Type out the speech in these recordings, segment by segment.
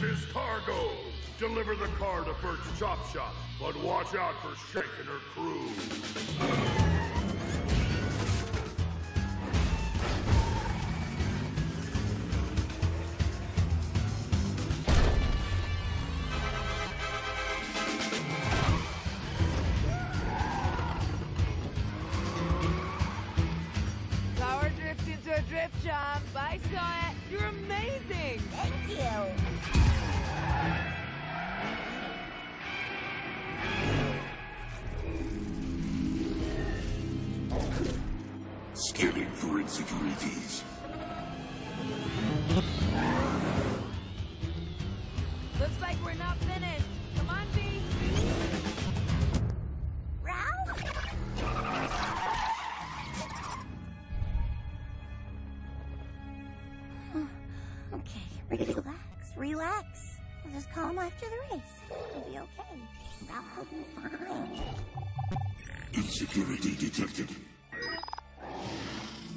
This is Cargo. Deliver the car to Bert's Chop Shop, but watch out for Shank and her crew. Drift jump. I saw it. You're amazing. Thank you. Scanning for insecurities. Okay, relax, relax. We'll just call him after the race. It'll be okay. Ralph will be fine. Insecurity detected.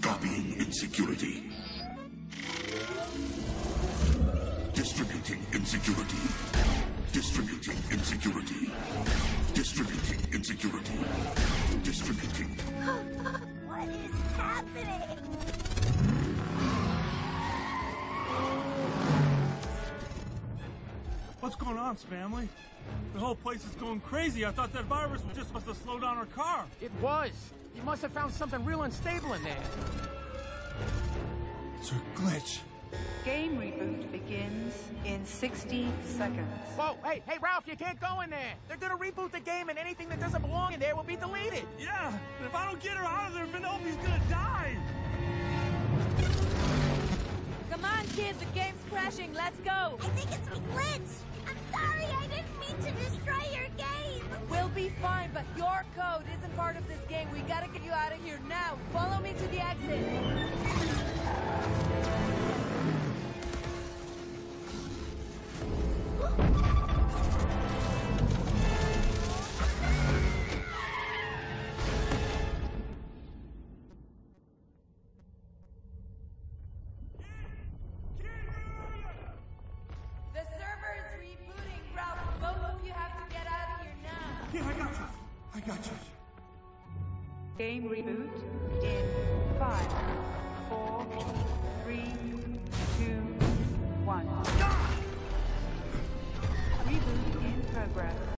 Copying insecurity. Distributing insecurity. Distributing insecurity. Distributing insecurity. Distributing. What is happening? What's going on, family? The whole place is going crazy. I thought that virus was just supposed to slow down our car. It was. You must have found something real unstable in there. It's a glitch. Game reboot begins in 60 seconds. Whoa, hey, hey, Ralph, you can't go in there. They're gonna reboot the game and anything that doesn't belong in there will be deleted. Yeah, and if I don't get her out of there, Vanellope's gonna die. Come on, kids. The game's crashing. Let's go. I think it's a glitch. Fine, but your code isn't part of this game. We gotta get you out of here now. Follow me to the exit. I got you. Game reboot in five, four, three, two, one.